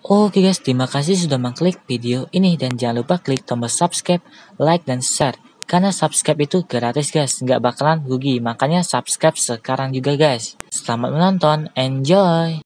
Oh, oke okay guys, terima kasih sudah mengklik video ini. Dan jangan lupa klik tombol subscribe, like, dan share. Karena subscribe itu gratis guys, nggak bakalan rugi, makanya subscribe sekarang juga guys. Selamat menonton, enjoy!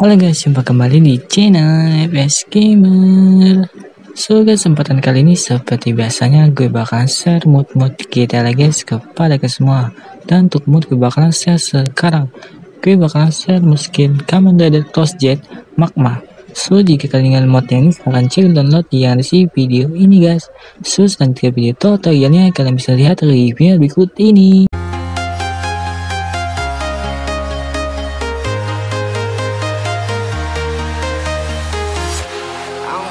Halo guys, jumpa kembali di channel FS Gamer. So kesempatan kali ini seperti biasanya gue bakalan share mood-mood kita lagi guys kepada ke semua. Dan untuk mood gue bakalan share sekarang Gue bakalan share skin Kamen Rider Cross Jet Magma. So jika kalian mod yang ini silahkan cek download yang ada di video ini guys. So selanjutnya video tutorialnya kalian bisa lihat reviewnya berikut ini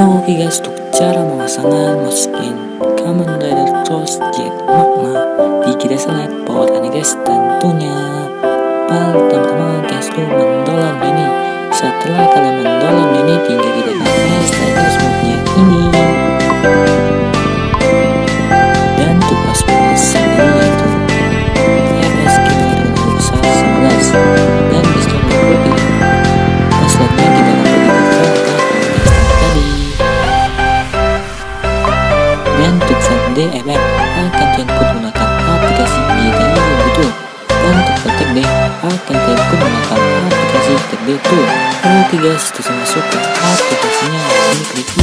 Untuk cara memasangkan skin Kamen Rider Cross Jet Magma di kita select power guys tentunya event akan diinput menggunakan aplikasi yang betul dan untuk kontak D akan diinput menggunakan aplikasi TB Tool oke guys itu masuk ke aplikasinya ini klik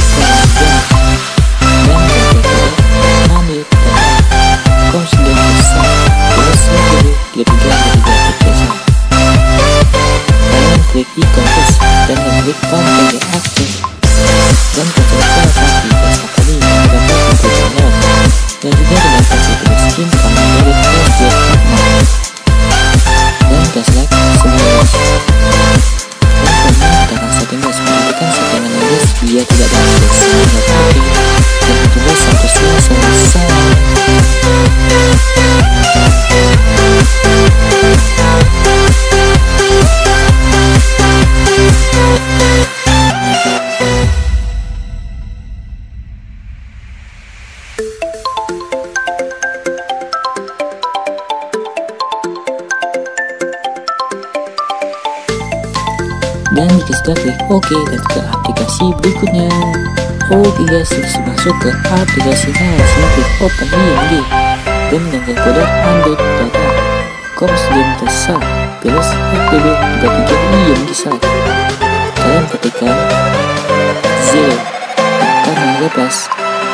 dan sudah klik OK dan ke aplikasi berikutnya. Oke guys terus masuk ke aplikasinya langsung klik open IMG dan menyanyikan kode Android data Coms game tersal pilih FTB 33 IMG site kalian ketikkan zero. Akan melepas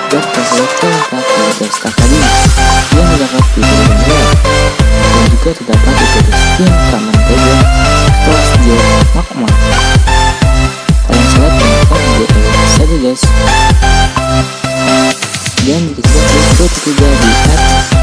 dan terselesai pakai testa tadi yang dapat diberi dan juga terdapat di skin common J Magma kalian salah temukan di saja guys dan sudah klik ketiga di atas